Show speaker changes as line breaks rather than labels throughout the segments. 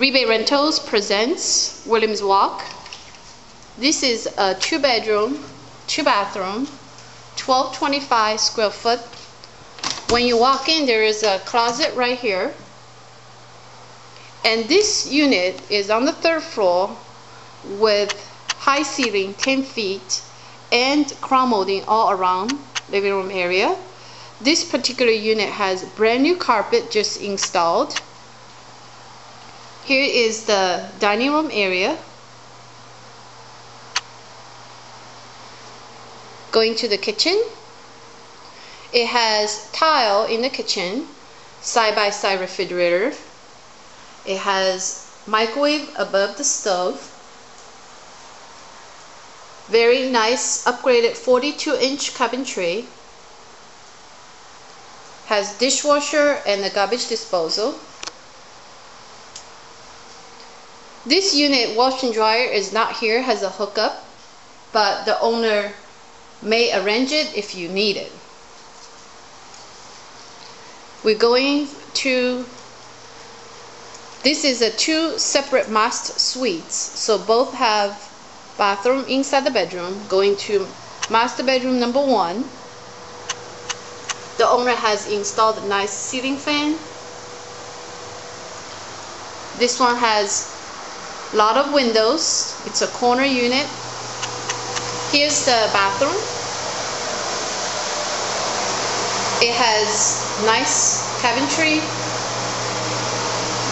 Rebate Rentals presents Williams Walk. This is a two bedroom, two bathroom, 1225 square foot. When you walk in, there is a closet right here. And this unit is on the third floor with high ceiling, 10 feet, and crown molding all around living room area. This particular unit has brand new carpet just installed. Here is the dining room area. Going to the kitchen. It has tile in the kitchen, side-by-side -side refrigerator. It has microwave above the stove. Very nice upgraded 42 inch cabinetry has dishwasher and the garbage disposal. This unit wash and dryer is not here, has a hookup, but the owner may arrange it if you need it. We're going to, this is a two separate master suites, so both have bathroom inside the bedroom, going to master bedroom number one. The owner has installed a nice ceiling fan. This one has lot of windows. It's a corner unit. Here's the bathroom. It has nice cabinetry,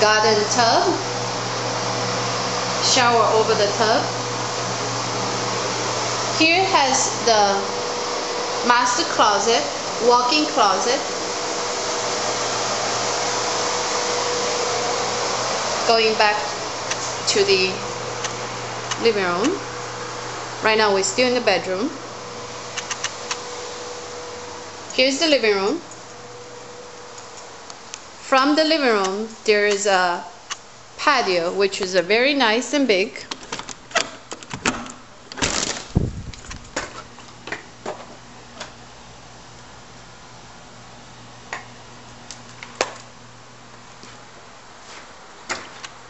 garden tub, shower over the tub. Here has the master closet walk-in closet going back to the living room. Right now we're still in the bedroom. Here's the living room. From the living room there is a patio which is a very nice and big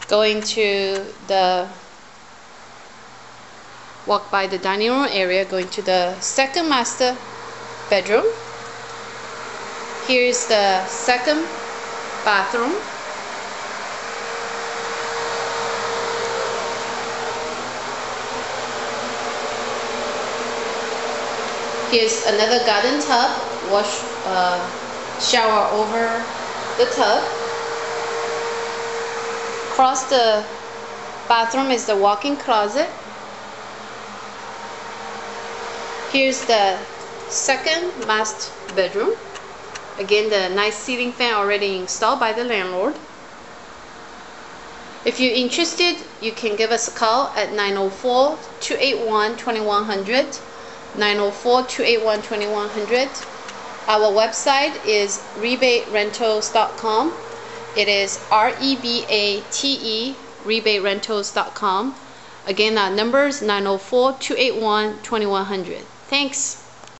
going to the walk by the dining room area going to the second master bedroom. Here's the second bathroom. Here's another garden tub. Wash uh, shower over the tub Across the bathroom is the walk-in closet. Here's the second master bedroom. Again, the nice ceiling fan already installed by the landlord. If you're interested, you can give us a call at 904-281-2100. 904-281-2100. Our website is rebaterentals.com. It is R-E-B-A-T-E, rebaterentals.com. Again, that number is 904-281-2100. Thanks.